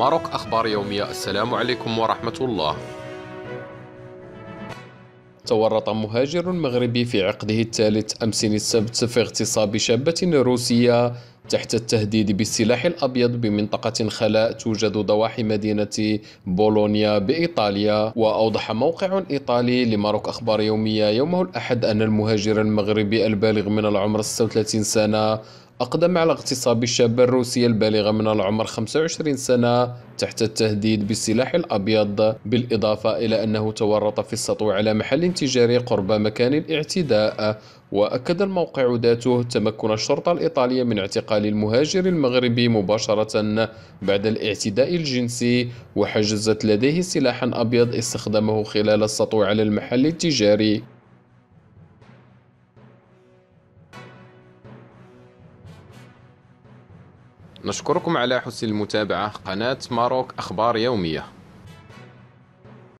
ماروك أخبار يومية. السلام عليكم ورحمة الله. تورط مهاجر مغربي في عقده الثالث أمس السبت في اغتصاب شابة روسية تحت التهديد بالسلاح الأبيض بمنطقة خلاء توجد ضواحي مدينة بولونيا بإيطاليا. وأوضح موقع إيطالي لماروك أخبار يومية. يومه الأحد أن المهاجر المغربي البالغ من العمر 36 سنة أقدم على اغتصاب الشابة الروسية البالغة من العمر 25 سنة تحت التهديد بالسلاح الأبيض بالإضافة إلى أنه تورط في السطو على محل تجاري قرب مكان الاعتداء. وأكد الموقع ذاته تمكن الشرطة الإيطالية من اعتقال المهاجر المغربي مباشرة بعد الاعتداء الجنسي وحجزت لديه سلاحا أبيض استخدمه خلال السطو على المحل التجاري. نشكركم على حسن المتابعة. قناة ماروك أخبار يومية.